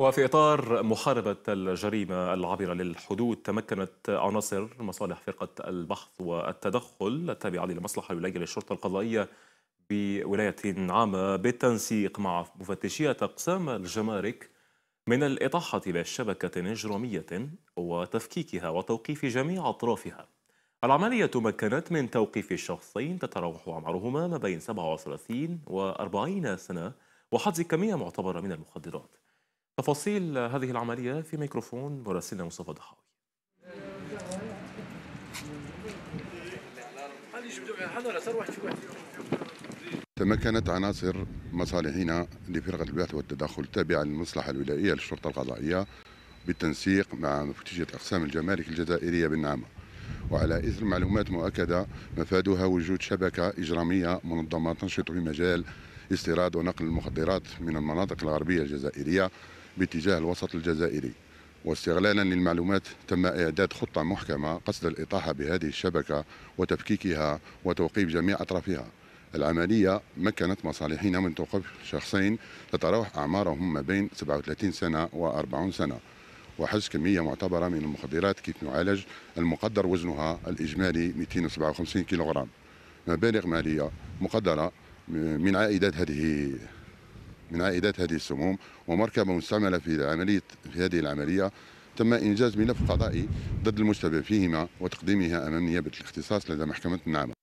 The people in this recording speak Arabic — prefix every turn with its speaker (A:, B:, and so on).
A: وفي إطار محاربة الجريمة العابرة للحدود تمكنت عناصر مصالح فرقة البحث والتدخل التابعة للمصلحة الولاية للشرطة القضائية بولاية عامة بالتنسيق مع مفتشية أقسام الجمارك من الإطاحة بشبكة إجرامية وتفكيكها وتوقيف جميع أطرافها. العملية تمكنت من توقيف شخصين تتراوح أعمارهما ما بين 37 و 40 سنة وحجز كمية معتبرة من المخدرات. تفاصيل هذه العملية في ميكروفون مراسلنا مصطفى ضحاوي.
B: تمكنت عناصر مصالحين لفرقة البحث والتدخل التابعة للمصلحة الولائية للشرطة القضائية بالتنسيق مع مفتشية أقسام الجمارك الجزائرية بالنعمة. وعلى إثر معلومات مؤكدة مفادها وجود شبكة إجرامية منظمة تنشط في مجال استيراد ونقل المخدرات من المناطق الغربية الجزائرية باتجاه الوسط الجزائري. واستغلالا للمعلومات تم إعداد خطة محكمة قصد الإطاحة بهذه الشبكة وتفكيكها وتوقيف جميع أطرافها. العملية مكنت مصالحين من توقيف شخصين تتراوح أعمارهم ما بين 37 سنة و40 سنة. وحجز كمية معتبرة من المخدرات كيف نعالج المقدر وزنها الإجمالي 257 كيلوغرام. مبالغ مالية مقدرة من عائدات هذه من عائدات هذه السموم ومركبة مستعملة في عملية في هذه العملية تم إنجاز ملف قضائي ضد المشتبه فيهما وتقديمها أمام نيابة الاختصاص لدى محكمة النعمة